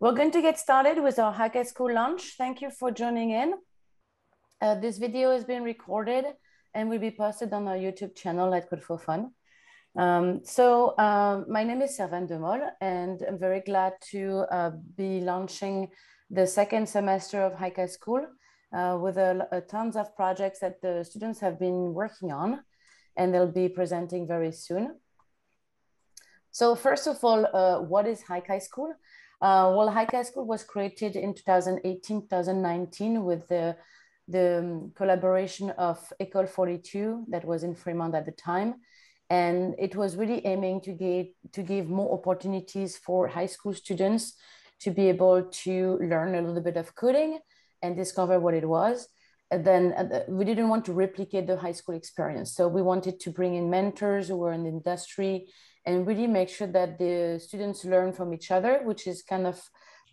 We're going to get started with our High School launch. Thank you for joining in. Uh, this video has been recorded and will be posted on our YouTube channel at Code for Fun. Um, so uh, my name is Servane Demol, and I'm very glad to uh, be launching the second semester of High School uh, with a, a tons of projects that the students have been working on, and they'll be presenting very soon. So first of all, uh, what is High School? Uh, well, High School was created in 2018, 2019 with the, the um, collaboration of Ecole 42 that was in Fremont at the time. And it was really aiming to, get, to give more opportunities for high school students to be able to learn a little bit of coding and discover what it was. And then uh, we didn't want to replicate the high school experience. So we wanted to bring in mentors who were in the industry and really make sure that the students learn from each other, which is kind of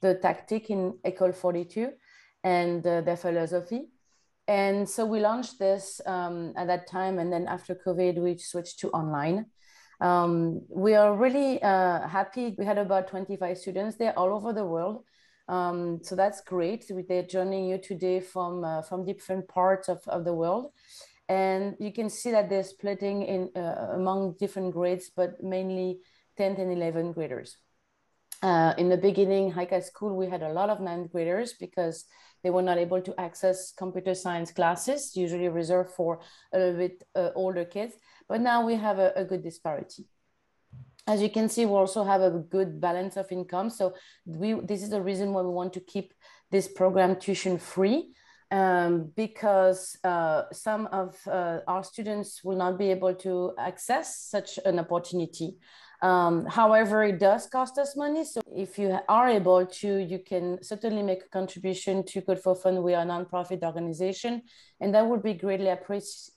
the tactic in Ecole 42 and uh, their philosophy. And so we launched this um, at that time. And then after COVID, we switched to online. Um, we are really uh, happy. We had about 25 students there all over the world. Um, so that's great. They're joining you today from, uh, from different parts of, of the world and you can see that they're splitting in uh, among different grades, but mainly 10th and 11th graders. Uh, in the beginning, High School, we had a lot of ninth graders because they were not able to access computer science classes, usually reserved for a little bit uh, older kids. But now we have a, a good disparity as you can see, we also have a good balance of income. So we, this is the reason why we want to keep this program tuition free um, because uh, some of uh, our students will not be able to access such an opportunity. Um, however, it does cost us money. So if you are able to, you can certainly make a contribution to Code for Fun. We are a nonprofit organization, and that would be greatly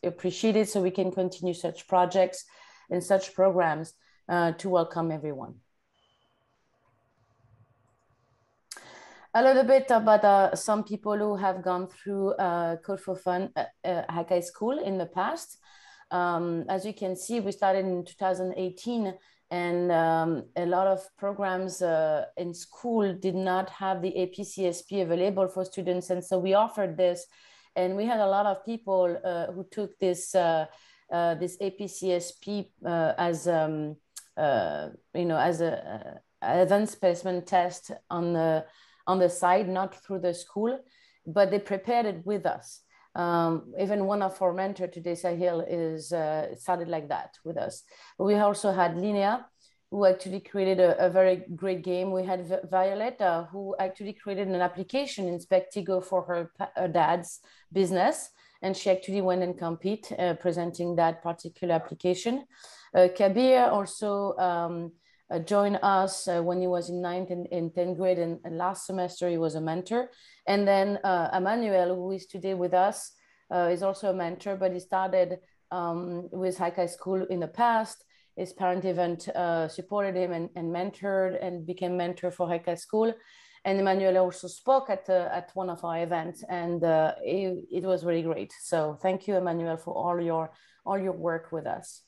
appreciated so we can continue such projects and such programs uh, to welcome everyone. A little bit about uh, some people who have gone through uh, Code for Fun uh, uh School in the past. Um, as you can see, we started in 2018 and um, a lot of programs uh, in school did not have the APCSP available for students. And so we offered this and we had a lot of people uh, who took this, uh, this APCSP as, um, you know, as a, advanced placement test on the on the side, not through the school, but they prepared it with us. Um, even one of our mentor today, Sahil, is uh, started like that with us. We also had Linnea, who actually created a, a very great game. We had Violetta, who actually created an application in Spectigo for her, her dad's business. And she actually went and compete uh, presenting that particular application. Uh, Kabir also um, uh, joined us uh, when he was in ninth and, in 10th grade and, and, last semester he was a mentor. And then uh, Emmanuel, who is today with us, uh, is also a mentor, but he started um, with High School in the past. His parent event uh, supported him and, and, mentored and became mentor for High School. And Emmanuel also spoke at, uh, at one of our events and it, it was really great. So thank you, Emmanuel, for all your, all your work with us.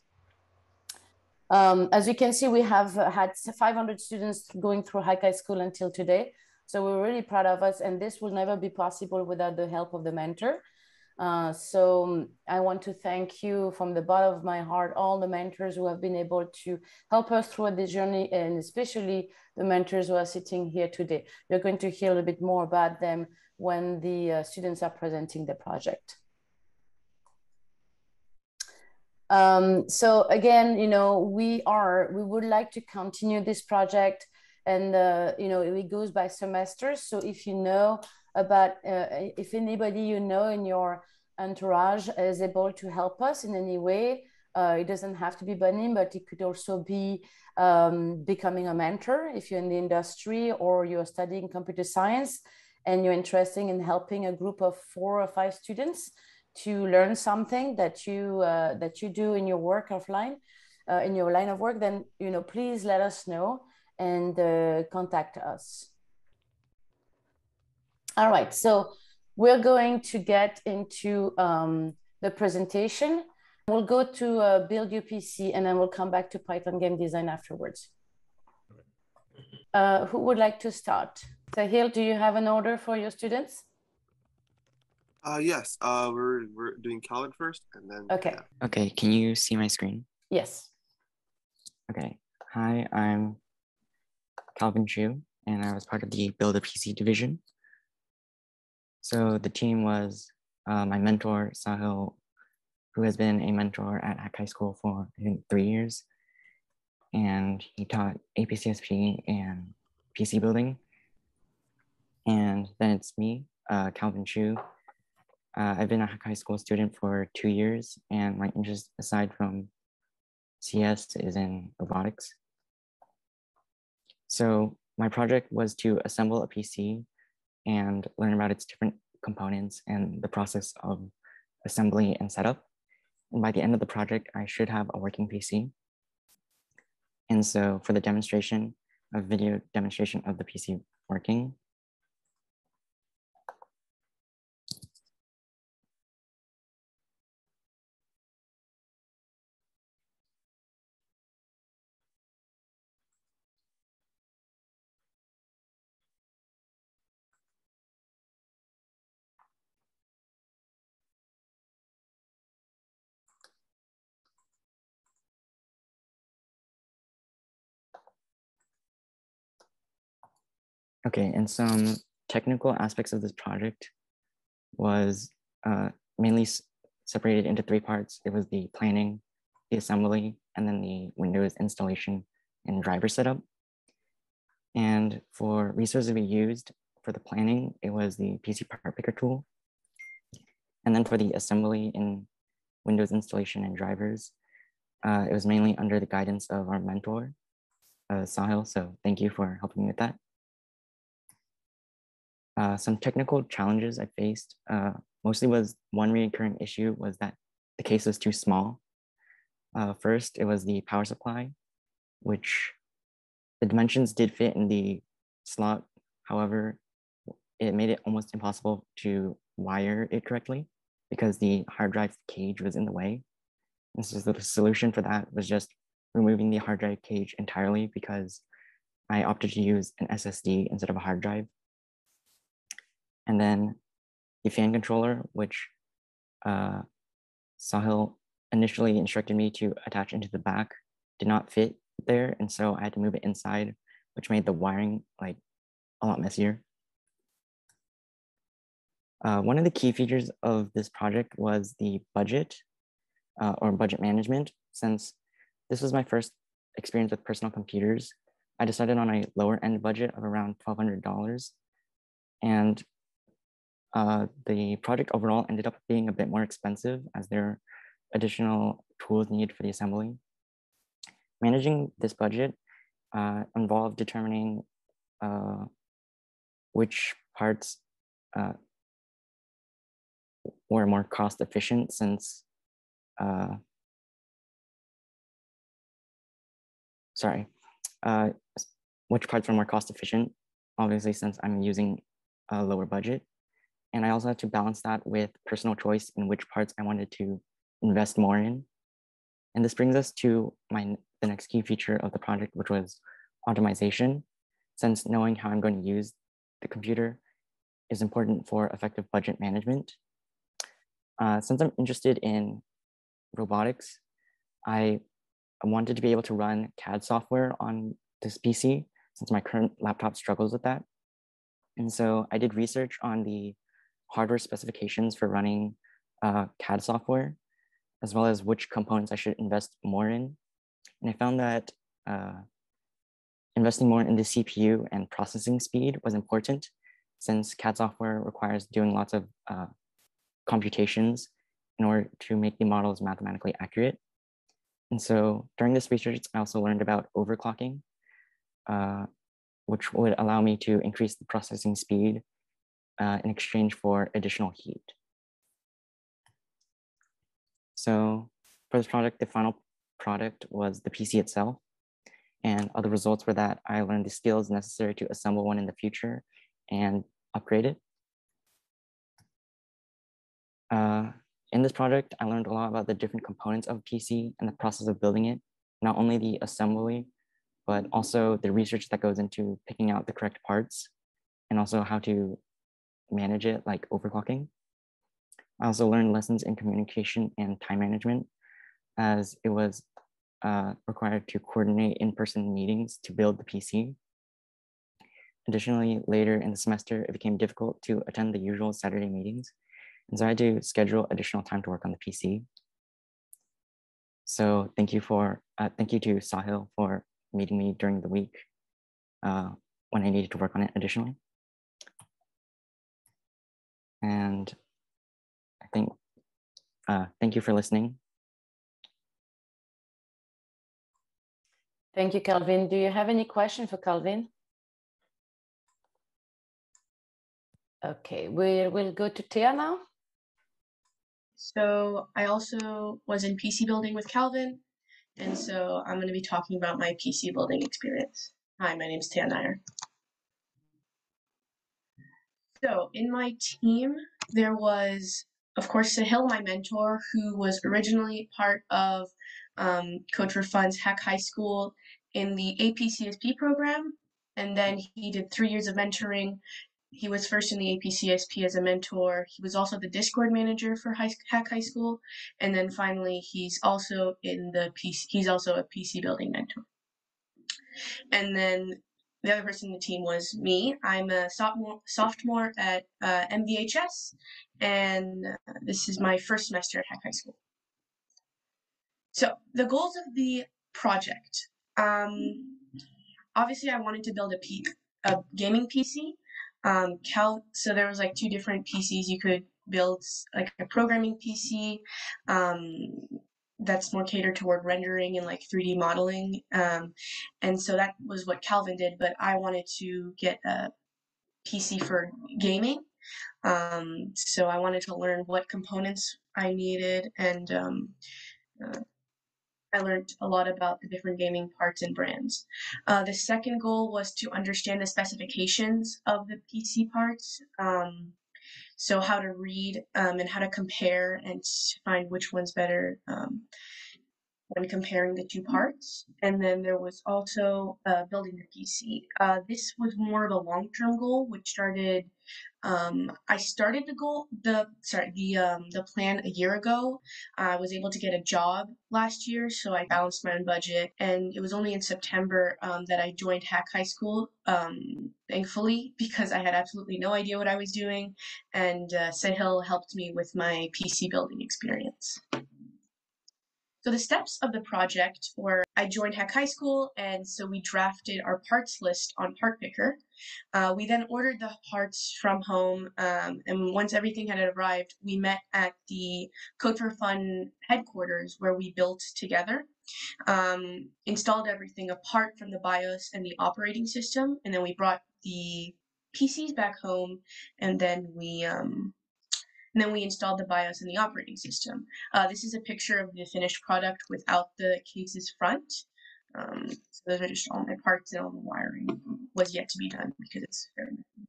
Um, as you can see, we have had 500 students going through High School until today. So we're really proud of us and this will never be possible without the help of the mentor. Uh, so um, I want to thank you from the bottom of my heart, all the mentors who have been able to help us through this journey and especially the mentors who are sitting here today. You're going to hear a little bit more about them when the uh, students are presenting the project. Um, so again, you know, we are, we would like to continue this project and, uh, you know, it goes by semesters. So if you know about, uh, if anybody you know in your entourage is able to help us in any way, uh, it doesn't have to be bunny, but it could also be um, becoming a mentor if you're in the industry or you're studying computer science and you're interested in helping a group of four or five students to learn something that you uh, that you do in your work offline uh, in your line of work then you know please let us know and uh, contact us all right so we're going to get into um, the presentation we'll go to uh, build your pc and then we'll come back to python game design afterwards uh, who would like to start? Sahil, do you have an order for your students? Uh, yes, uh, we're, we're doing Calvin first and then. Okay. Yeah. Okay, can you see my screen? Yes. Okay. Hi, I'm Calvin Chu, and I was part of the Build a PC division. So the team was uh, my mentor, Sahil, who has been a mentor at Hack High School for I think three years. And he taught APCSP and PC building. And then it's me, uh, Calvin Chu. Uh, I've been a High School student for two years, and my interest, aside from CS, is in robotics. So my project was to assemble a PC and learn about its different components and the process of assembly and setup. And by the end of the project, I should have a working PC. And so for the demonstration, a video demonstration of the PC working, Okay, and some technical aspects of this project was uh, mainly separated into three parts. It was the planning, the assembly, and then the Windows installation and driver setup. And for resources we used for the planning, it was the PC part picker tool. And then for the assembly in Windows installation and drivers, uh, it was mainly under the guidance of our mentor, uh, Sahil. So thank you for helping me with that. Uh, some technical challenges I faced uh, mostly was one recurring issue was that the case was too small. Uh, first, it was the power supply, which the dimensions did fit in the slot. However, it made it almost impossible to wire it correctly because the hard drive cage was in the way. And so the solution for that was just removing the hard drive cage entirely because I opted to use an SSD instead of a hard drive and then the fan controller, which uh, Sahil initially instructed me to attach into the back, did not fit there. And so I had to move it inside, which made the wiring like a lot messier. Uh, one of the key features of this project was the budget uh, or budget management. Since this was my first experience with personal computers, I decided on a lower end budget of around $1,200. And uh, the project overall ended up being a bit more expensive as there are additional tools needed for the assembly. Managing this budget uh, involved determining uh, which parts uh, were more cost efficient since, uh, sorry, uh, which parts were more cost efficient, obviously since I'm using a lower budget. And I also had to balance that with personal choice in which parts I wanted to invest more in. And this brings us to my the next key feature of the project, which was optimization. Since knowing how I'm going to use the computer is important for effective budget management. Uh, since I'm interested in robotics, I wanted to be able to run CAD software on this PC since my current laptop struggles with that. And so I did research on the hardware specifications for running uh, CAD software, as well as which components I should invest more in. And I found that uh, investing more in the CPU and processing speed was important since CAD software requires doing lots of uh, computations in order to make the models mathematically accurate. And so during this research, I also learned about overclocking, uh, which would allow me to increase the processing speed uh, in exchange for additional heat. So for this project, the final product was the PC itself. And other results were that I learned the skills necessary to assemble one in the future and upgrade it. Uh, in this project, I learned a lot about the different components of a PC and the process of building it, not only the assembly, but also the research that goes into picking out the correct parts and also how to manage it like overclocking. I also learned lessons in communication and time management as it was uh, required to coordinate in-person meetings to build the PC. Additionally, later in the semester, it became difficult to attend the usual Saturday meetings. And so I had to schedule additional time to work on the PC. So thank you for, uh, thank you to Sahil for meeting me during the week uh, when I needed to work on it additionally. And I think, uh, thank you for listening. Thank you, Calvin. Do you have any question for Calvin? Okay, we will go to Tia now. So I also was in PC building with Calvin, and so I'm going to be talking about my PC building experience. Hi, my name is Tia Nair. So in my team, there was, of course, Sahil, my mentor, who was originally part of um, Code for Fun's Hack High School in the APCSP program. And then he did three years of mentoring. He was first in the APCSP as a mentor. He was also the Discord manager for high, Hack High School. And then finally, he's also in the PC, he's also a PC building mentor. And then the other person in the team was me. I'm a sophomore, sophomore at uh, MVHS, and uh, this is my first semester at Hack High School. So the goals of the project. Um, obviously, I wanted to build a, P- a gaming PC. Um, Cal, so there was like two different PCs you could build, like a programming PC, um, that's more catered toward rendering and like 3D modeling. Um, and so that was what Calvin did, but I wanted to get a PC for gaming. Um, so I wanted to learn what components I needed and um, uh, I learned a lot about the different gaming parts and brands. Uh, the second goal was to understand the specifications of the PC parts. Um, so how to read um, and how to compare and find which one's better um, when comparing the two parts. And then there was also uh, building the PC. Uh, this was more of a long-term goal, which started um, I started the goal, the sorry, the um, the plan a year ago. I was able to get a job last year, so I balanced my own budget. And it was only in September um, that I joined Hack High School, um, thankfully, because I had absolutely no idea what I was doing. And uh, Sahil helped me with my PC building experience. So the steps of the project were I joined Hack High School, and so we drafted our parts list on Part Picker. Uh, we then ordered the parts from home, um, and once everything had arrived, we met at the Code for Fun headquarters where we built together. Um, installed everything apart from the BIOS and the operating system, and then we brought the PCs back home, and then we um, and then we installed the BIOS and the operating system. Uh, this is a picture of the finished product without the case's front. Um, so those are just all my parts and all the wiring was yet to be done because it's very messy.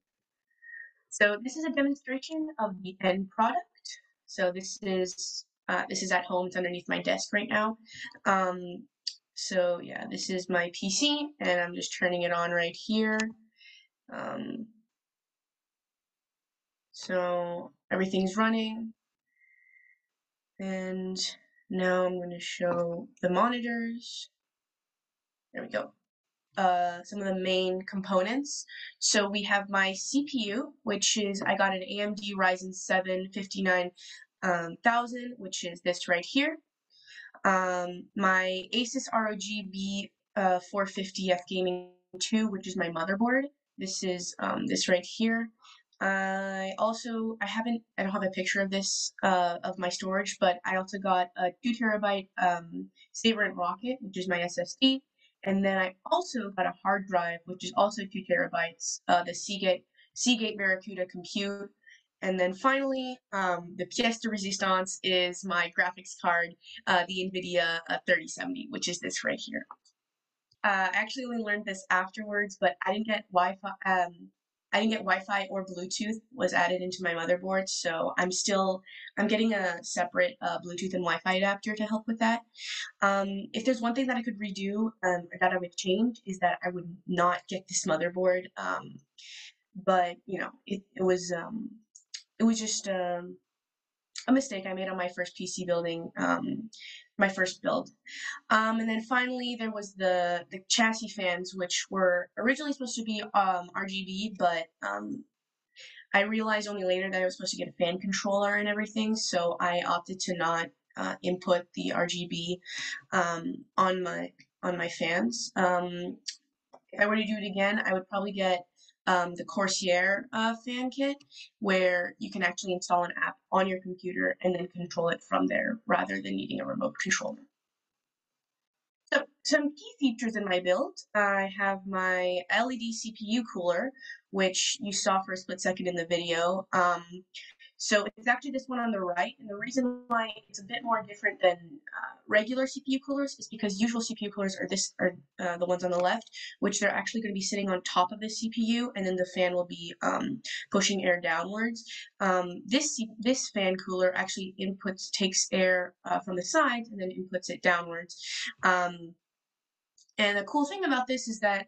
So this is a demonstration of the end product. So this is uh, this is at home. It's underneath my desk right now. Um, so yeah, this is my PC, and I'm just turning it on right here. Um, so everything's running. And now I'm going to show the monitors. There we go. Uh, some of the main components. So we have my CPU, which is, I got an AMD Ryzen 7 59000, um, which is this right here. Um, my Asus ROG B uh, 450F Gaming 2, which is my motherboard. This is um, this right here. I also I haven't I don't have a picture of this uh, of my storage, but I also got a two terabyte um, Sabrent Rocket, which is my SSD, and then I also got a hard drive, which is also two terabytes, uh, the Seagate Seagate Barracuda Compute, and then finally um, the pièce de résistance is my graphics card, uh, the NVIDIA uh, 3070, which is this right here. Uh, I actually only learned this afterwards, but I didn't get Wi-Fi. Um, I didn't get Wi-Fi or Bluetooth was added into my motherboard, so I'm still I'm getting a separate uh, Bluetooth and Wi-Fi adapter to help with that. Um, if there's one thing that I could redo um, or that I would change is that I would not get this motherboard. Um, but you know, it, it was um, it was just um, a mistake I made on my first PC building, um, my first build. Um, and then finally, there was the the chassis fans, which were originally supposed to be um, RGB, but um, I realized only later that I was supposed to get a fan controller and everything, so I opted to not uh, input the RGB um, on my on my fans. Um, if I were to do it again, I would probably get um, the Corsair uh, fan kit, where you can actually install an app on your computer and then control it from there rather than needing a remote controller. So some key features in my build, I have my LED CPU cooler, which you saw for a split second in the video. Um, so it's actually this one on the right, and the reason why it's a bit more different than uh, regular CPU coolers is because usual CPU coolers are this are uh, the ones on the left, which they're actually going to be sitting on top of the CPU, and then the fan will be um, pushing air downwards. Um, this this fan cooler actually inputs takes air uh, from the sides and then inputs it downwards. Um, and the cool thing about this is that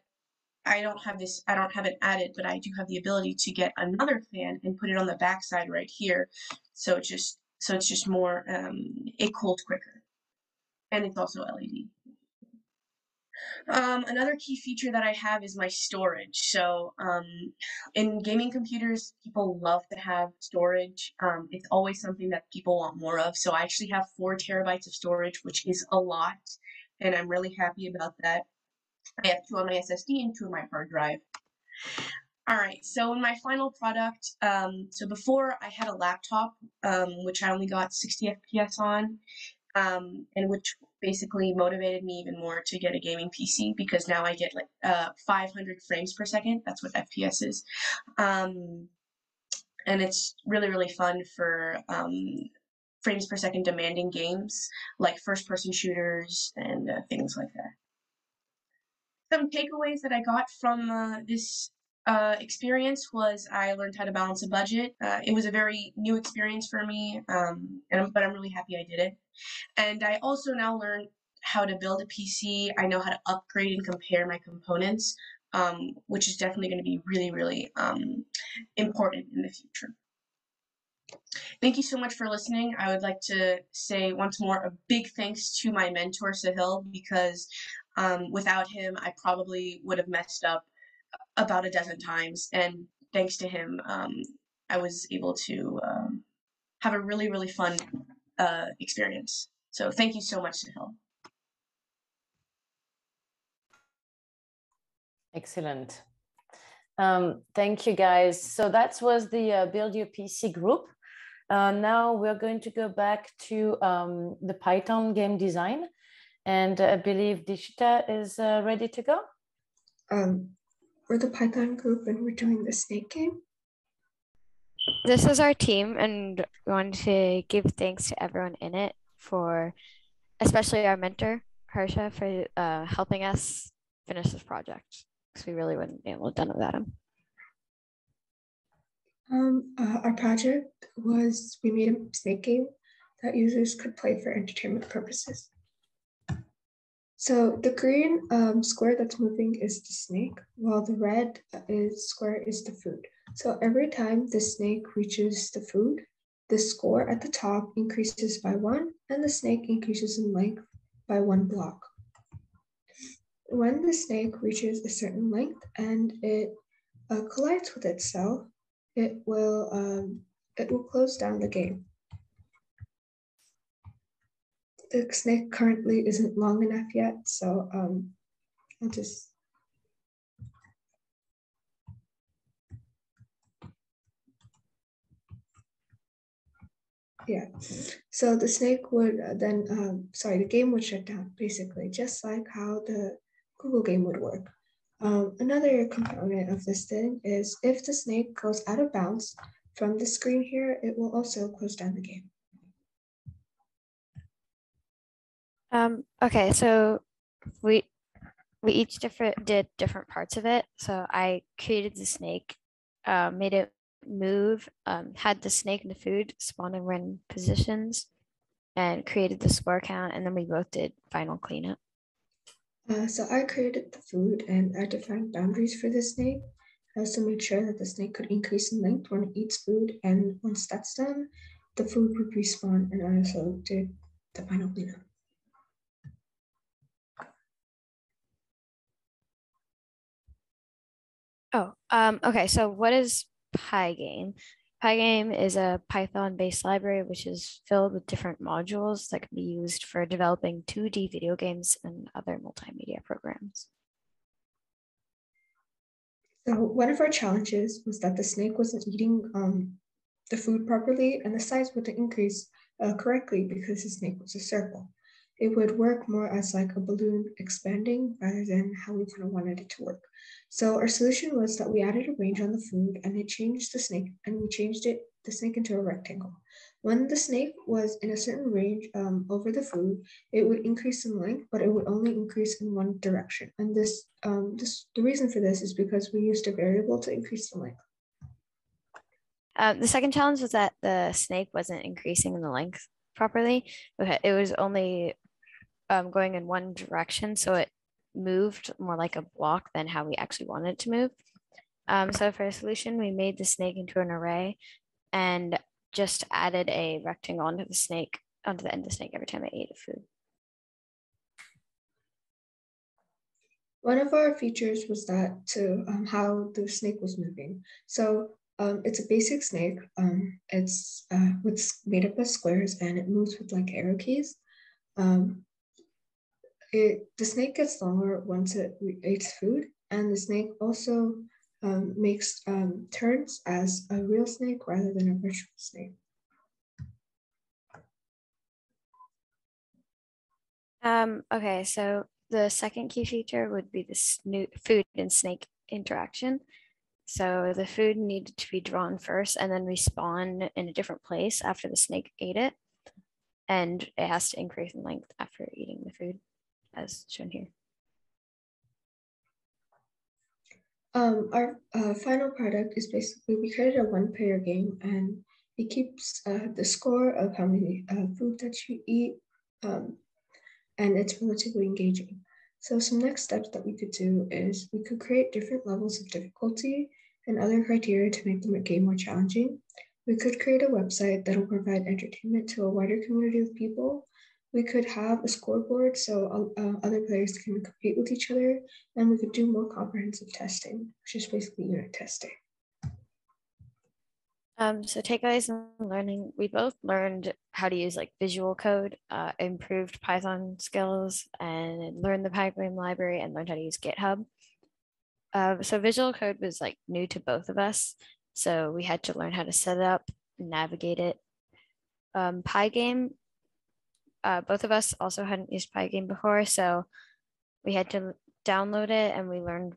I don't have this, I don't have it added, but I do have the ability to get another fan and put it on the back side right here. So it's just, so it's just more, um, it cools quicker. And it's also LED. Um, another key feature that I have is my storage. So um, in gaming computers, people love to have storage. Um, it's always something that people want more of. So I actually have four terabytes of storage, which is a lot. And I'm really happy about that. I have two on my SSD and two on my hard drive. All right, so in my final product, um, so before I had a laptop, um, which I only got 60 FPS on, um, and which basically motivated me even more to get a gaming PC because now I get like uh, 500 frames per second. That's what FPS is. Um, and it's really, really fun for um, frames per second demanding games like first person shooters and uh, things like that some takeaways that I got from uh, this uh, experience was I learned how to balance a budget. Uh, it was a very new experience for me, um, and but I'm really happy I did it. And I also now learned how to build a PC. I know how to upgrade and compare my components, um, which is definitely going to be really, really um, important in the future. Thank you so much for listening. I would like to say once more a big thanks to my mentor, Sahil, because um, without him, I probably would have messed up about a dozen times. And thanks to him, um, I was able to um, have a really, really fun uh, experience. So thank you so much, Sahil. Excellent. Um, thank you, guys. So that was the uh, Build Your PC group. Uh, now we're going to go back to um, the Python game design. And I believe Dishita is uh, ready to go. Um, we're the Python group and we're doing the snake game. This is our team, and we want to give thanks to everyone in it for, especially our mentor, Harsha, for uh, helping us finish this project because we really wouldn't be able to done it without him. Um, uh, our project was we made a snake game that users could play for entertainment purposes. So the green um, square that's moving is the snake, while the red is square is the food. So every time the snake reaches the food, the score at the top increases by one, and the snake increases in length by one block. When the snake reaches a certain length and it uh, collides with itself, it will um, it will close down the game the snake currently isn't long enough yet, so um, I'll just yeah. So the snake would uh, then um, sorry the game would shut down basically just like how the google game would work. Um, another component of this thing is if the snake goes out of bounds from the screen here it will also close down the game Um, okay, so we we each different did different parts of it. So I created the snake uh, made it move, um, had the snake and the food spawn in random positions, and created the score count. And then we both did final cleanup. Uh, so I created the food and I defined boundaries for the snake. I also made sure that the snake could increase in length when it eats food. And once that's done, the food would respawn. And I also did the final cleanup. Oh, um, okay. So what is Pygame? Pygame is a Python-based library which is filled with different modules that can be used for developing 2D video games and other multimedia programs. So one of our challenges was that the snake wasn't eating um, the food properly and the size wouldn't increase uh, correctly because the snake was a circle it would work more as like a balloon expanding rather than how we kind of wanted it to work. So our solution was that we added a range on the food and it changed the snake and we changed it the snake into a rectangle. When the snake was in a certain range um, over the food, it would increase in length, but it would only increase in one direction. And this, um, this the reason for this is because we used a variable to increase the length. Uh, the second challenge was that the snake wasn't increasing in the length properly. It was only um, going in one direction. So it moved more like a block than how we actually wanted it to move. Um, so for a solution, we made the snake into an array and just added a rectangle onto the snake, onto the end of the snake every time it ate a food. One of our features was that to um, how the snake was moving. So um, it's a basic snake. Um, it's uh, it's made up of squares and it moves with like arrow keys. Um, it, the snake gets longer once it eats food, and the snake also um, makes um, turns as a real snake rather than a virtual snake. Um, okay, so the second key feature would be the food and snake interaction. So the food needed to be drawn first and then respawn in a different place after the snake ate it. And it has to increase in length after eating the food as shown here. Um, our uh, final product is basically we created a one player game and it keeps uh, the score of how many uh, food that you eat um, and it's relatively engaging. So some next steps that we could do is we could create different levels of difficulty and other criteria to make the game more challenging. We could create a website that will provide entertainment to a wider community of people we could have a scoreboard so uh, other players can compete with each other, and we could do more comprehensive testing, which is basically unit testing. Um, so takeaways and learning, we both learned how to use like visual code, uh, improved Python skills, and learned the Pygame library and learned how to use GitHub. Uh, so visual code was like new to both of us. So we had to learn how to set it up, navigate it. Um, Pygame uh, both of us also hadn't used Pygame before, so we had to download it and we learned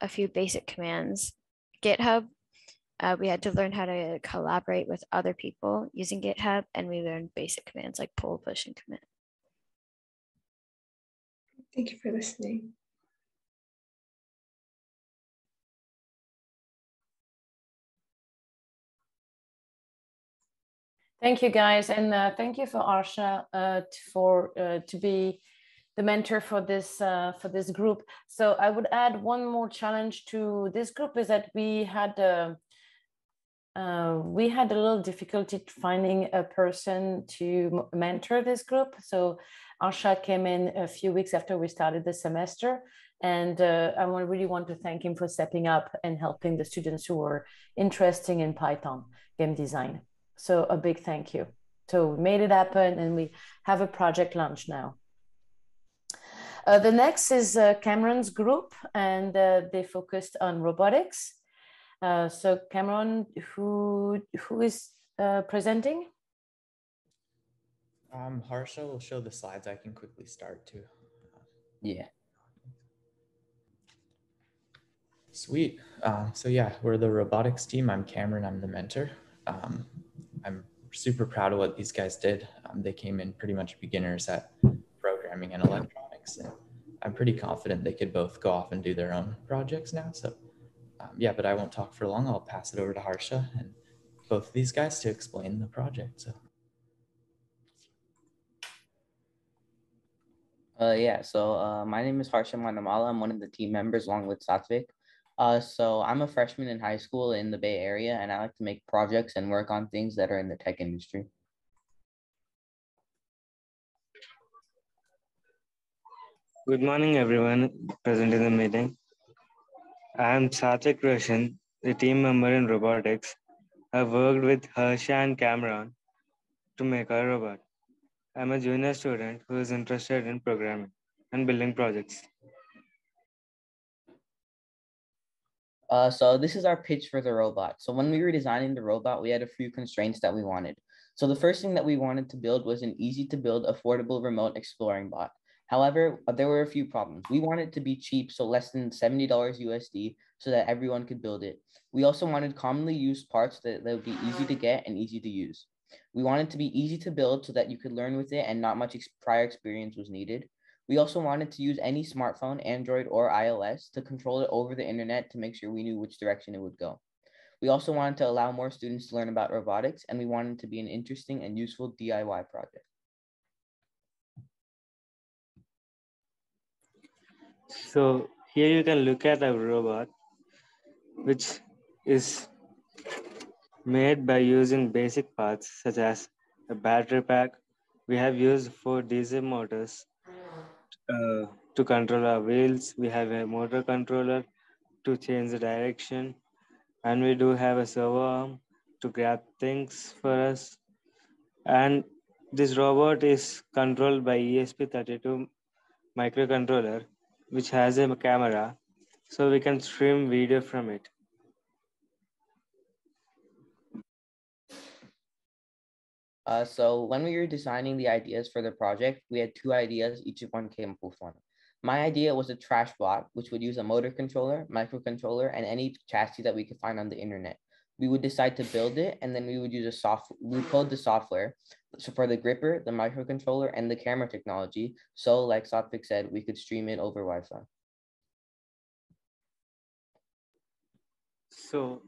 a few basic commands. GitHub, uh, we had to learn how to collaborate with other people using GitHub, and we learned basic commands like pull, push, and commit. Thank you for listening. Thank you, guys, and uh, thank you for Arsha uh, for uh, to be the mentor for this uh, for this group. So I would add one more challenge to this group is that we had a uh, uh, we had a little difficulty finding a person to mentor this group. So Arsha came in a few weeks after we started the semester, and I really want to thank him for stepping up and helping the students who were interested in Python game design. So a big thank you. So we made it happen and we have a project launch now. Uh, the next is uh, Cameron's group and uh, they focused on robotics. Uh, so Cameron, who, who is uh, presenting? Um, Harsha will show the slides. I can quickly start too. Yeah. Sweet. Um, so yeah, we're the robotics team. I'm Cameron. I'm the mentor. Um, I'm super proud of what these guys did. Um, they came in pretty much beginners at programming and electronics, and I'm pretty confident they could both go off and do their own projects now. So um, yeah, but I won't talk for long. I'll pass it over to Harsha and both of these guys to explain the project. So. Uh, yeah, so uh, my name is Harsha Manamala. I'm one of the team members along with Satvik. Uh, so I'm a freshman in high school in the Bay Area, and I like to make projects and work on things that are in the tech industry. Good morning, everyone present in the meeting. I am Satvik Roshan, the team member in robotics. I've worked with Harsha and Cameron to make our robot. I'm a junior student who is interested in programming and building projects. Uh, so this is our pitch for the robot. So when we were designing the robot, we had a few constraints that we wanted. So the first thing that we wanted to build was an easy to build, affordable remote exploring bot. However, there were a few problems. We wanted to be cheap, so less than $70 USD, so that everyone could build it. We also wanted commonly used parts that, that would be easy to get and easy to use. We wanted to be easy to build so that you could learn with it and not much ex prior experience was needed. We also wanted to use any smartphone, Android or iOS, to control it over the internet to make sure we knew which direction it would go. We also wanted to allow more students to learn about robotics, and we wanted to be an interesting and useful DIY project. So here you can look at a robot, which is made by using basic parts such as a battery pack. We have used four DC motors uh, to control our wheels. We have a motor controller to change the direction. And we do have a servo arm to grab things for us. And this robot is controlled by ESP32 microcontroller, which has a camera, so we can stream video from it. Uh, so when we were designing the ideas for the project, we had two ideas, each of one came up with one. My idea was a trash bot, which would use a motor controller, microcontroller, and any chassis that we could find on the internet. We would decide to build it, and then we would use a soft, we code the software. So for the gripper, the microcontroller, and the camera technology. So like Satvik said, we could stream it over Wi-Fi. So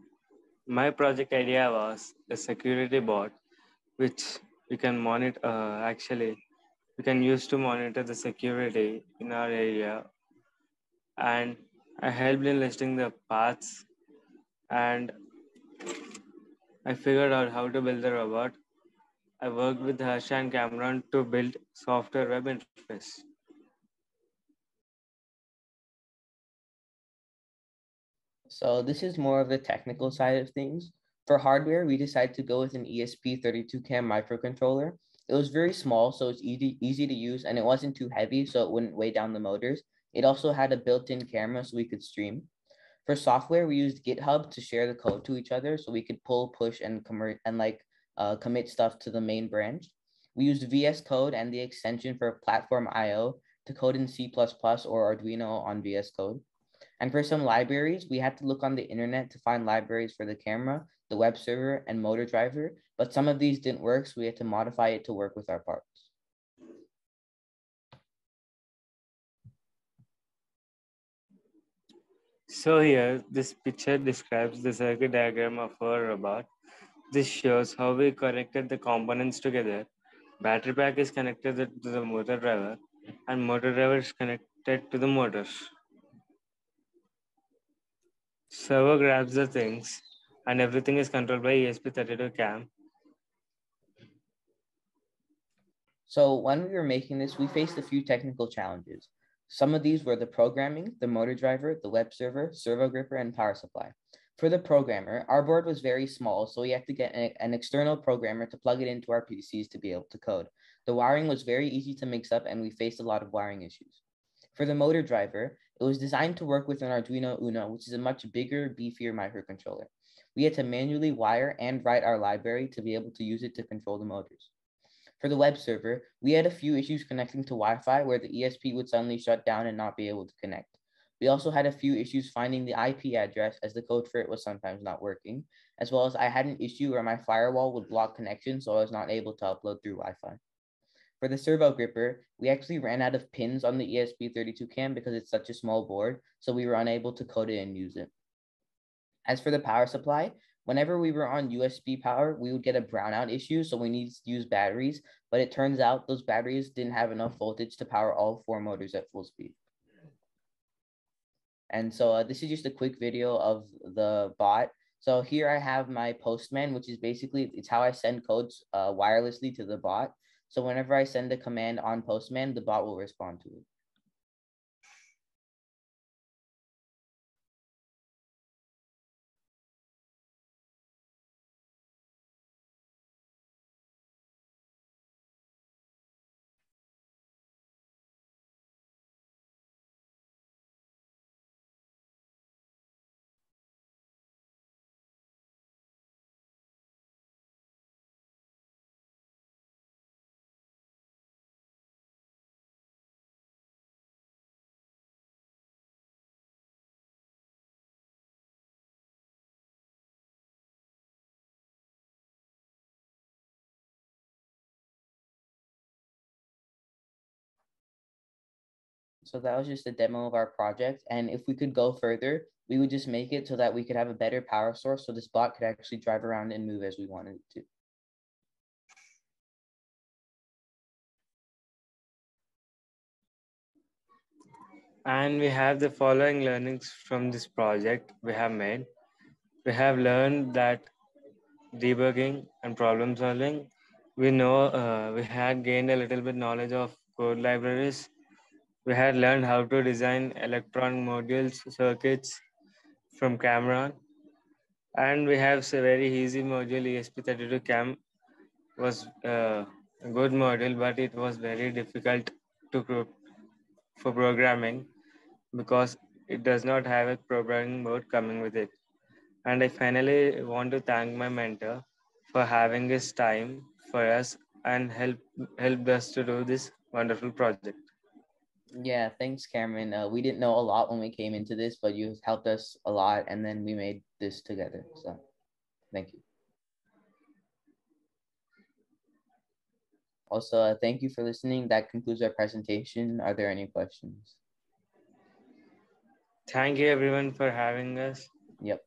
my project idea was a security bot which we can monitor uh, actually we can use to monitor the security in our area. And i helped in listing the paths and i figured out how to build the robot. I worked with harsha and cameron to build software web interface. So this is more of the technical side of things for hardware, we decided to go with an ESP32CAM microcontroller. It was very small, so it's easy, easy to use, and it wasn't too heavy, so it wouldn't weigh down the motors. It also had a built-in camera so we could stream. For software, we used GitHub to share the code to each other, so we could pull, push, and commit and like uh, commit stuff to the main branch. We used VS Code and the extension for Platform IO to code in C++ or Arduino on VS Code. And for some libraries, we had to look on the internet to find libraries for the camera the web server, and motor driver, but some of these didn't work, so we had to modify it to work with our parts. So here, this picture describes the circuit diagram of our robot. This shows how we connected the components together. Battery pack is connected to the motor driver and motor driver is connected to the motors. Servo grabs the things and everything is controlled by ESP32 CAM. So when we were making this, we faced a few technical challenges. Some of these were the programming, the motor driver, the web server, servo gripper, and power supply. For the programmer, our board was very small, so we had to get an, external programmer to plug it into our PCs to be able to code. The wiring was very easy to mix up, and we faced a lot of wiring issues. For the motor driver, it was designed to work with an Arduino Uno, which is a much bigger, beefier microcontroller. We had to manually wire and write our library to be able to use it to control the motors. For the web server, we had a few issues connecting to Wi-Fi where the ESP would suddenly shut down and not be able to connect. We also had a few issues finding the IP address as the code for it was sometimes not working, as well as I had an issue where my firewall would block connection so I was not able to upload through Wi-Fi. For the servo gripper, we actually ran out of pins on the ESP32 cam because it's such a small board, so we were unable to code it and use it. As for the power supply, whenever we were on USB power, we would get a brownout issue. So we needed to use batteries, but it turns out those batteries didn't have enough voltage to power all four motors at full speed. And so uh, this is just a quick video of the bot. So here I have my postman, which is basically, it's how I send codes uh, wirelessly to the bot. So whenever I send a command on postman, the bot will respond to it. So that was just a demo of our project. And if we could go further, we would just make it so that we could have a better power source so this bot could actually drive around and move as we wanted to. And we have the following learnings from this project we have made. We have learned that debugging and problem solving, we know uh, we had gained a little bit knowledge of code libraries we had learned how to design electronic modules circuits from Cameron. And we have a very easy module ESP32 CAM was uh, a good module, but it was very difficult to pro for programming because it does not have a programming mode coming with it. And I finally want to thank my mentor for having his time for us and help helped us to do this wonderful project. Yeah, thanks, Cameron. Uh, we didn't know a lot when we came into this, but you helped us a lot, and then we made this together. So, thank you. Also, uh, thank you for listening. That concludes our presentation. Are there any questions? Thank you, everyone, for having us. Yep.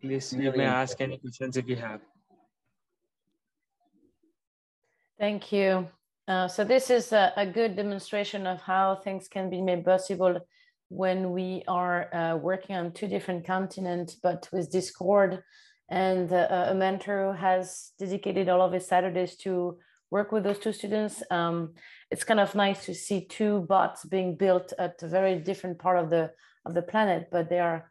Please, you may ask any questions if you have. Thank you. Uh, so this is a, a, good demonstration of how things can be made possible when we are uh, working on two different continents, but with Discord and uh, a mentor who has dedicated all of his Saturdays to work with those two students. Um, it's kind of nice to see two bots being built at a very different part of the of the planet, but they are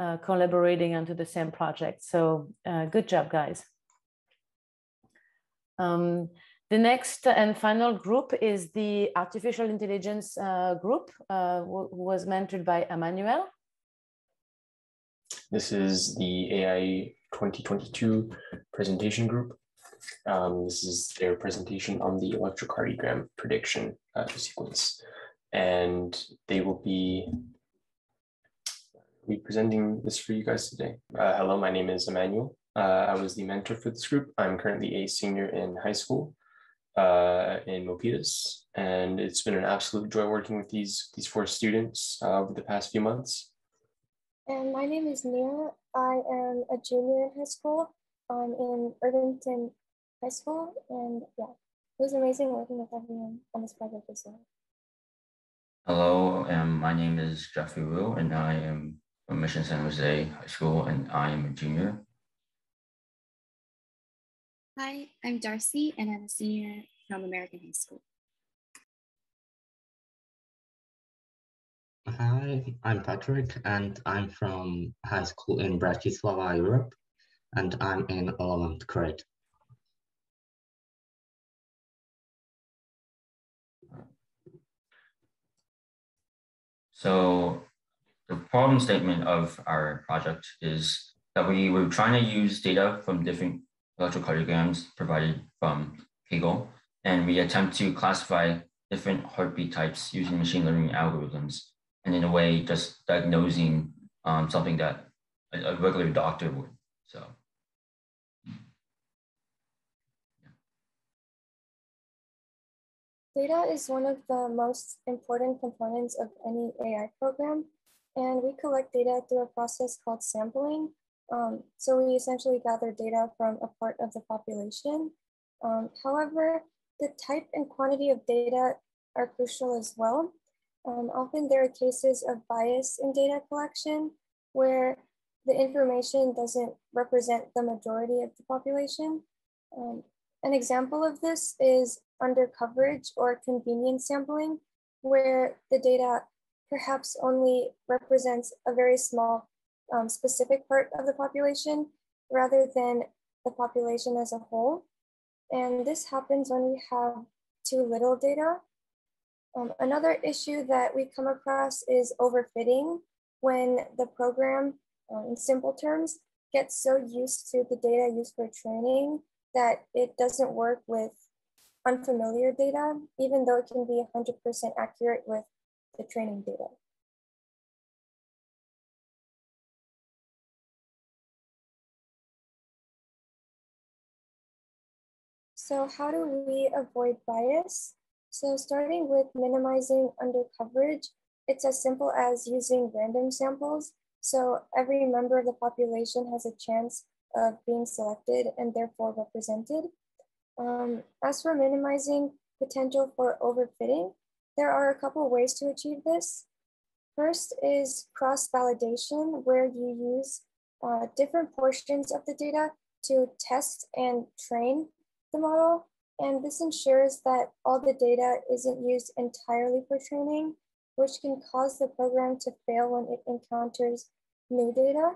uh, collaborating onto the same project. So uh, good job, guys. Um, the next and final group is the artificial intelligence uh, group, uh, who was mentored by Emmanuel. This is the AI 2022 presentation group. Um, this is their presentation on the electrocardiogram prediction uh, sequence. And they will be, be presenting this for you guys today. Uh, hello, my name is Emmanuel. Uh, I was the mentor for this group. I'm currently a senior in high school uh, in Milpitas, and it's been an absolute joy working with these these four students uh, over the past few months. And my name is Nia. I am a junior in high school. I'm in Irvington High School, and yeah, it was amazing working with everyone on this project as well. Hello, and my name is Jeffrey Wu, and I am from Mission San Jose High School, and I am a junior. Hi, I'm Darcy, and I'm a senior from American High School. Hi, I'm Patrick, and I'm from high school in Bratislava, Europe, and I'm in 11th grade. So the problem statement of our project is that we were trying to use data from different electrocardiograms provided from Kaggle, and we attempt to classify different heartbeat types using machine learning algorithms, and in a way, just diagnosing um, something that a, a regular doctor would. So. Data is one of the most important components of any AI program, and we collect data through a process called sampling, Um, so we essentially gather data from a part of the population. Um, however, the type and quantity of data are crucial as well. Um, often there are cases of bias in data collection where the information doesn't represent the majority of the population. Um, an example of this is under coverage or convenience sampling, where the data perhaps only represents a very small um, specific part of the population rather than the population as a whole. And this happens when we have too little data. Um, another issue that we come across is overfitting when the program, uh, in simple terms, gets so used to the data used for training that it doesn't work with unfamiliar data, even though it can be 100% accurate with the training data. So how do we avoid bias? So starting with minimizing under coverage, it's as simple as using random samples. So every member of the population has a chance of being selected and therefore represented. Um, as for minimizing potential for overfitting, there are a couple ways to achieve this. First is cross-validation, where you use uh, different portions of the data to test and train the model. And this ensures that all the data isn't used entirely for training, which can cause the program to fail when it encounters new data.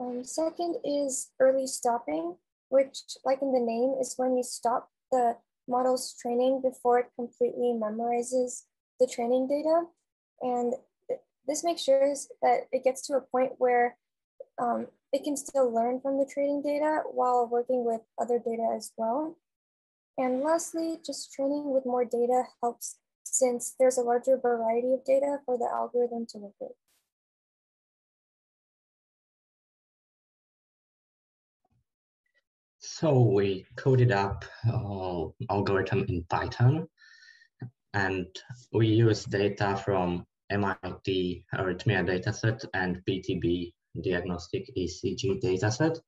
Um, second is early stopping, which like in the name is when you stop the model's training before it completely memorizes the training data. And this makes sure that it gets to a point where um, it can still learn from the training data while working with other data as well. And lastly, just training with more data helps since there's a larger variety of data for the algorithm to work with. So we coded up uh, algorithm in Python and we use data from MIT arrhythmia dataset and PTB diagnostic ECG dataset.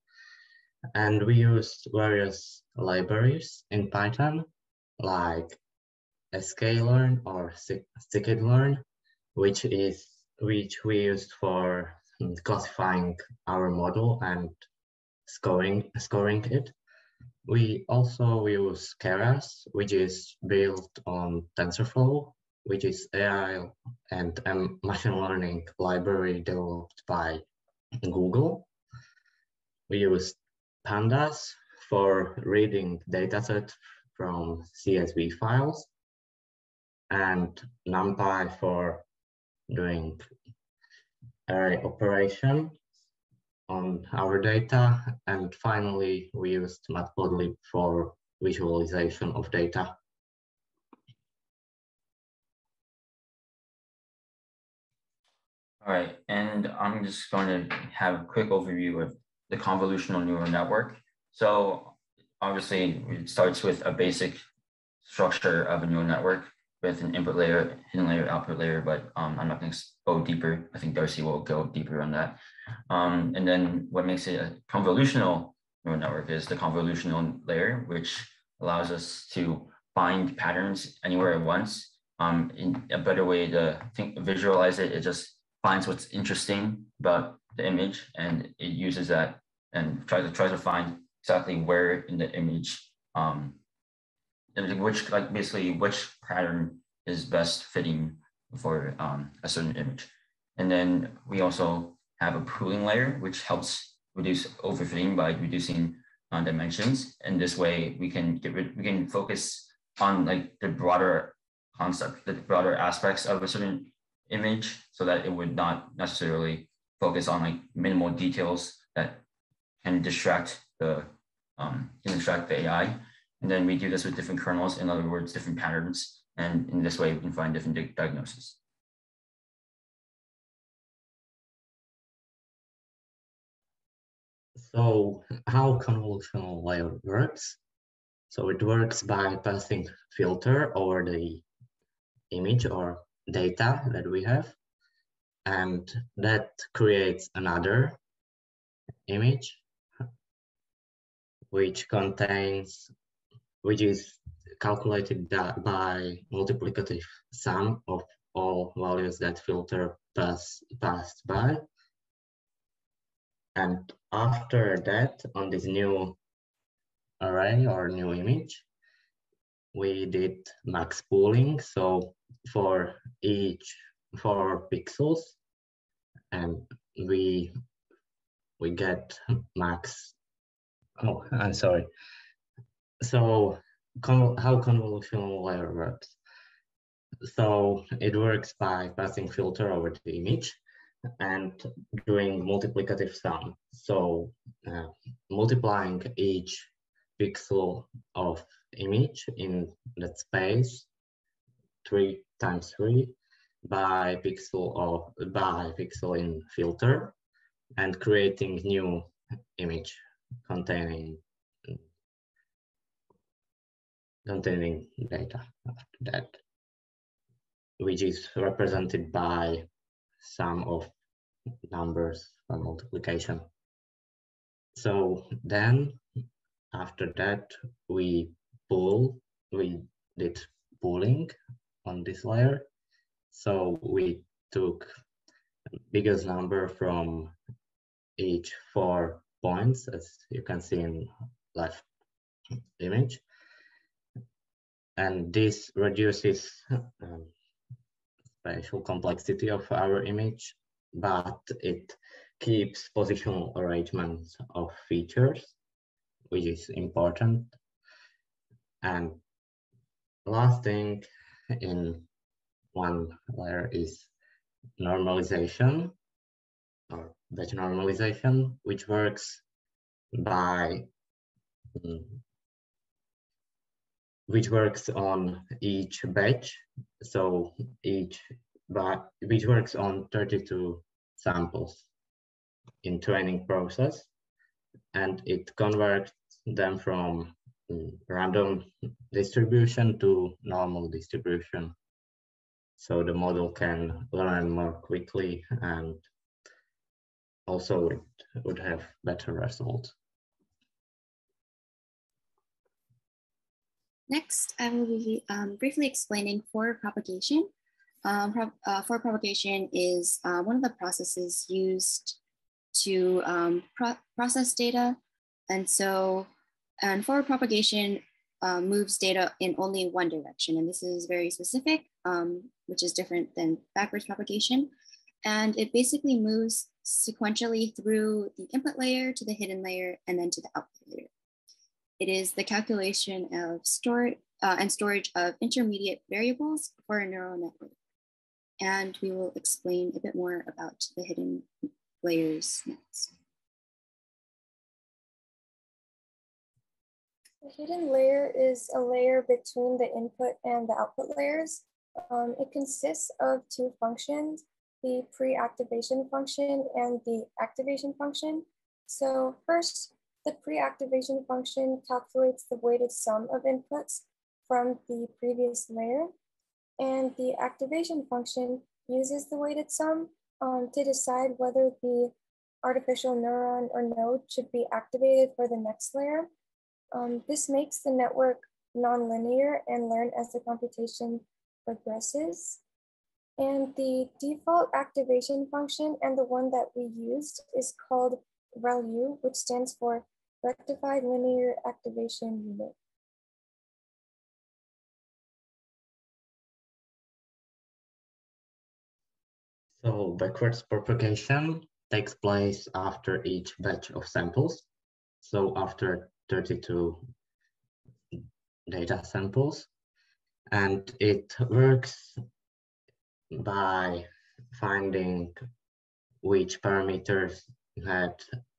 And we used various libraries in Python, like sklearn or scikit-learn, which is which we used for mm, classifying our model and scoring scoring it. We also use Keras, which is built on TensorFlow, which is AI and machine learning library developed by Google. We use pandas for reading dataset from CSV files and NumPy for doing array operation on our data. And finally, we used Matplotlib for visualization of data. All right, and I'm just going to have a quick overview of the convolutional neural network. So obviously it starts with a basic structure of a neural network with an input layer, hidden layer, output layer, but um, I'm not going to go deeper. I think Darcy will go deeper on that. Um, and then what makes it a convolutional neural network is the convolutional layer, which allows us to find patterns anywhere at once. Um, in a better way to think, visualize it, it just finds what's interesting about the image and it uses that and tries to try to find exactly where in the image um which like basically which pattern is best fitting for um, a certain image. And then we also have a pooling layer which helps reduce overfitting by reducing uh, dimensions. And this way we can get rid we can focus on like the broader concept the broader aspects of a certain image so that it would not necessarily focus on like minimal details that can distract the um, can distract the AI. And then we do this with different kernels, in other words, different patterns. And in this way, we can find different di diagnoses. So how convolutional layer works? So it works by passing filter over the image or data that we have. And that creates another image, which contains, which is calculated by multiplicative sum of all values that filter pass, passed by. And after that, on this new array or new image, we did max pooling. So for each four pixels, and we we get max. Oh, I'm sorry. So how convolutional layer works? So it works by passing filter over the image and doing multiplicative sum. So uh, multiplying each pixel of image in that space three times three by pixel of by pixel in filter and creating new image containing containing data after that which is represented by sum of numbers by multiplication. So then after that, we pull, we did pooling on this layer. So we took biggest number from each four points, as you can see in left image. And this reduces um, spatial complexity of our image, but it keeps positional arrangement of features, which is important. And last thing in one layer is normalization or batch normalization, which works by mm, which works on each batch. So each, but which works on 32 samples in training process, and it converts them from random distribution to normal distribution. So the model can learn more quickly and also it would have better results. Next, I will be um, briefly explaining forward propagation. Um, uh, forward propagation is uh, one of the processes used to um, pro process data. And so, and forward propagation uh, moves data in only one direction. And this is very specific, um, which is different than backwards propagation. And it basically moves sequentially through the input layer to the hidden layer and then to the output layer. It is the calculation of store uh, and storage of intermediate variables for a neural network. And we will explain a bit more about the hidden layers next. The hidden layer is a layer between the input and the output layers. Um, it consists of two functions, the pre-activation function and the activation function. So first, the pre-activation function calculates the weighted sum of inputs from the previous layer. And the activation function uses the weighted sum um, to decide whether the artificial neuron or node should be activated for the next layer. Um, this makes the network nonlinear and learn as the computation progresses. And the default activation function and the one that we used is called ReLU, which stands for rectified linear activation unit. So backwards propagation takes place after each batch of samples. So after 32 data samples, and it works by finding which parameters had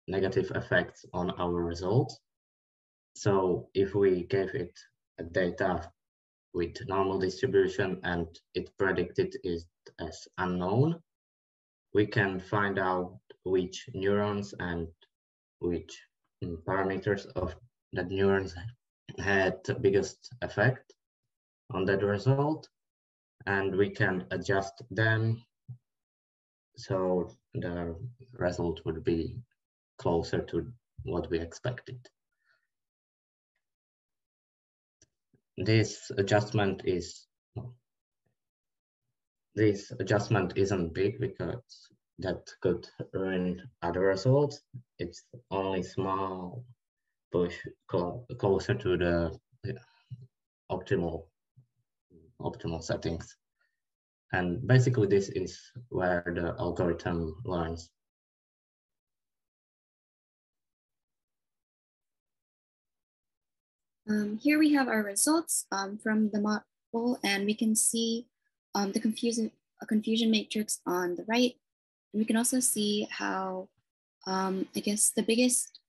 negative effects on our results. So if we gave it data with normal distribution and it predicted it as unknown, we can find out which neurons and which parameters of that neurons had the biggest effect on that result and we can adjust them so the result would be closer to what we expected. This adjustment is this adjustment isn't big because that could ruin other results. It's only small push cl closer to the optimal optimal settings. And basically this is where the algorithm learns. Um, here we have our results um, from the model and we can see um, the confusion, a confusion matrix on the right. And we can also see how, um, I guess the biggest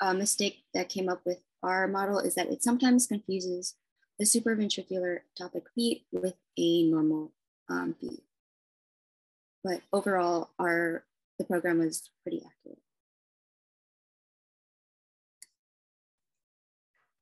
uh, mistake that came up with our model is that it sometimes confuses the supraventricular ectopic beat with a normal um, beat. But overall, our the program was pretty accurate.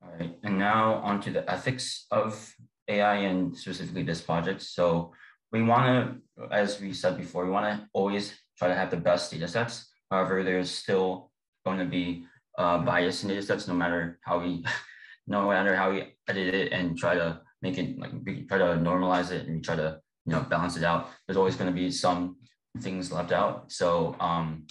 All right, and now onto the ethics of AI and specifically this project. So we want to, as we said before, we want to always try to have the best data sets. However, there's still going to be uh, bias in data sets no matter how we, no matter how we edit it and try to make it like we try to normalize it and we try to you know balance it out. There's always going to be some things left out. So um,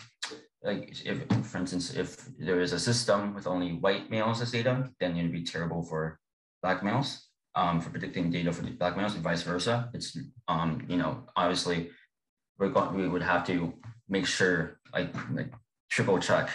like if, for instance, if there is a system with only white males as data, then it'd be terrible for black males um, for predicting data for the black males and vice versa. It's, um, you know, obviously we're going, we would have to make sure, like, like triple check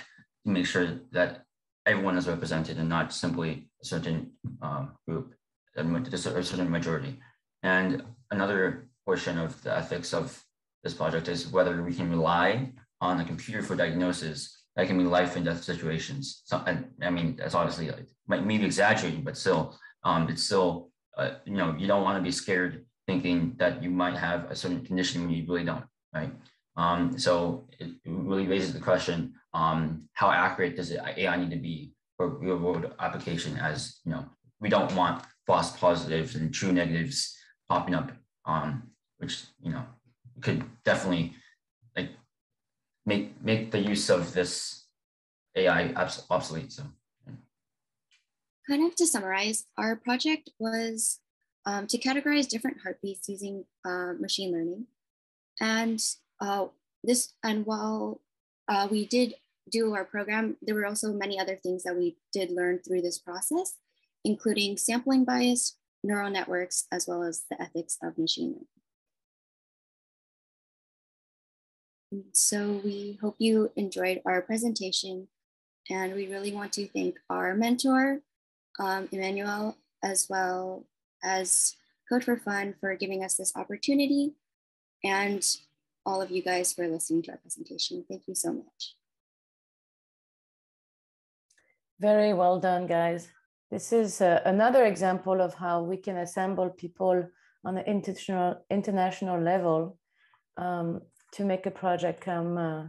to make sure that everyone is represented and not simply a certain um, group, a certain majority. And another portion of the ethics of this project is whether we can rely on a computer for diagnosis that can be life and death situations. So, I, I mean, that's obviously like, maybe exaggerating, but still, um, it's still uh, you know, you don't want to be scared thinking that you might have a certain condition when you really don't, right? Um, so it really raises the question, um, how accurate does AI need to be for real world application as, you know, we don't want false positives and true negatives popping up, um, which, you know, could definitely like make, make the use of this AI obsolete. So kind of to summarize, our project was um, to categorize different heartbeats using uh, machine learning. And uh, this, and while uh, we did do our program, there were also many other things that we did learn through this process, including sampling bias, neural networks, as well as the ethics of machine learning. So we hope you enjoyed our presentation and we really want to thank our mentor, um, Emmanuel, as well as Code for Fun for giving us this opportunity and all of you guys for listening to our presentation. Thank you so much. Very well done, guys. This is uh, another example of how we can assemble people on an international, international level um, to make a project come, uh,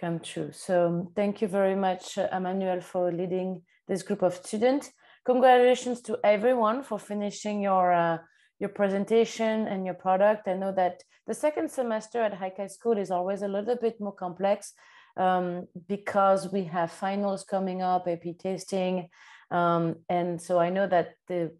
come true. So thank you very much, uh, Emmanuel, for leading this group of students. Congratulations to everyone for finishing your uh, your presentation and your product. I know that the second semester at Hack High School is always a little bit more complex um, because we have finals coming up, AP testing. Um, and so I know that the,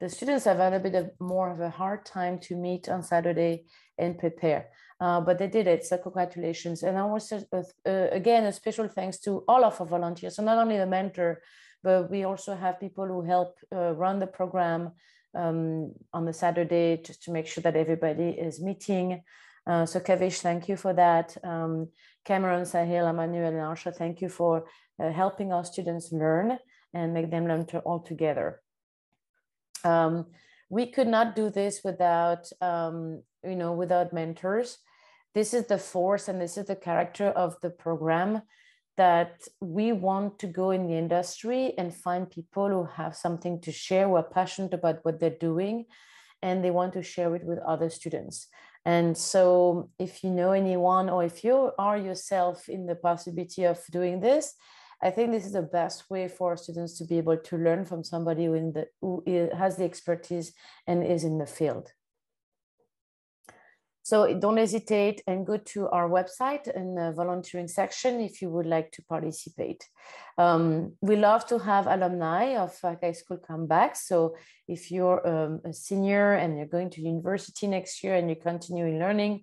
the students have had a bit of more of a hard time to meet on Saturday and prepare. Uh, but they did it, so congratulations. And I want to, uh, uh, again, a special thanks to all of our volunteers. So not only the mentor, but we also have people who help uh, run the program um, on the Saturday just to make sure that everybody is meeting. Uh, so Kavish, thank you for that. Um, Cameron, Sahil, Emmanuel, and Arsha, thank you for uh, helping our students learn and make them learn to, all together. Um, we could not do this without, um, you know, without mentors. This is the force and this is the character of the program that we want to go in the industry and find people who have something to share, who are passionate about what they're doing, and they want to share it with other students. And so, if you know anyone, or if you are yourself in the possibility of doing this, I think this is the best way for students to be able to learn from somebody who, the, who has the expertise and is in the field. So don't hesitate and go to our website in the volunteering section if you would like to participate. Um, we love to have alumni of high school come back. So if you're um, a senior and you're going to university next year and you continue learning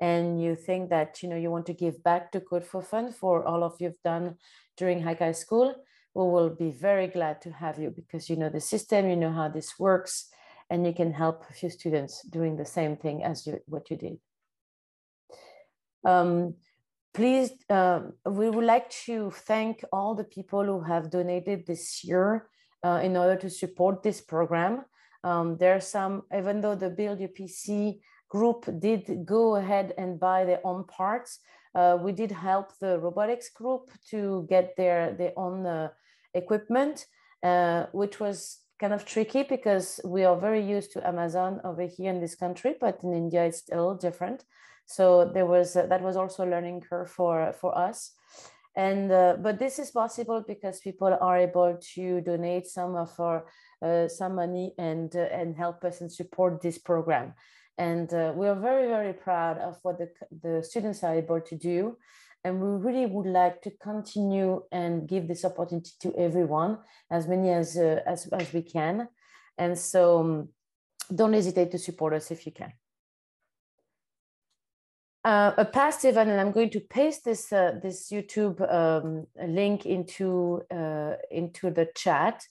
and you think that you know you want to give back to Code for Fun for all of you've done during high school, we will be very glad to have you because you know the system, you know how this works, and you can help a few students doing the same thing as you, what you did. Um, please, uh, we would like to thank all the people who have donated this year uh, in order to support this program. Um, there are some, even though the Build Your PC group did go ahead and buy their own parts, uh, we did help the robotics group to get their, their own uh, equipment, uh, which was kind of tricky because we are very used to Amazon over here in this country, but in India it's a little different. So there was that was also a learning curve for for us, and uh, but this is possible because people are able to donate some of our uh, some money and uh, and help us and support this program, and uh, we are very very proud of what the the students are able to do. And we really would like to continue and give this opportunity to everyone, as many as, uh, as, as we can. And so um, don't hesitate to support us if you can. Uh, a past event, and I'm going to paste this uh, this YouTube um, link into uh, into the chat.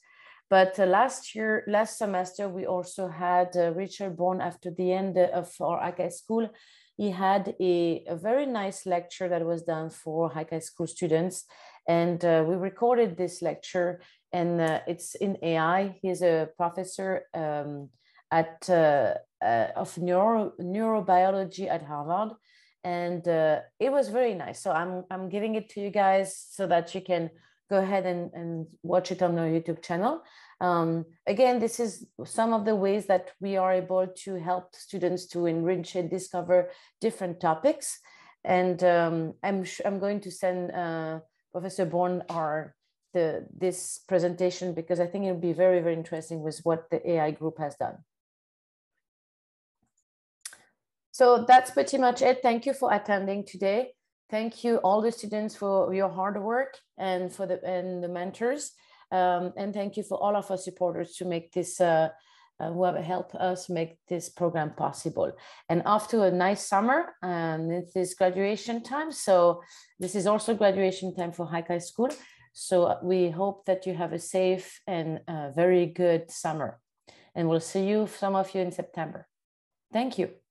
But uh, last year, last semester, we also had uh, Richard Born after the end of our High School he had a, a very nice lecture that was done for high school students. And uh, we recorded this lecture and uh, it's in AI. He's a professor um, at uh, uh, of neuro, neurobiology at Harvard. And uh, it was very nice. So I'm, I'm giving it to you guys so that you can go ahead and, and watch it on our YouTube channel. Um, again, this is some of the ways that we are able to help students to enrich and discover different topics. And um, I'm, I'm going to send uh, Professor Born our, the, this presentation because I think it'll be very, very interesting with what the AI group has done. So that's pretty much it. Thank you for attending today. Thank you all the students for your hard work and for the and the mentors. Um, and thank you for all of our supporters to make this, uh, uh, who have helped us make this program possible. And after a nice summer, and it is graduation time. So this is also graduation time for High School. So we hope that you have a safe and uh, very good summer. And we'll see you, some of you in September. Thank you.